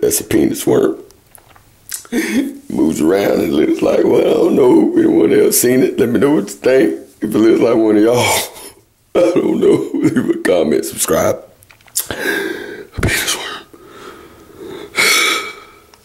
That's a penis worm. Moves around and looks like, well, I don't know if anyone else seen it. Let me know what you think. If it looks like one of y'all, I don't know. Leave a comment, subscribe.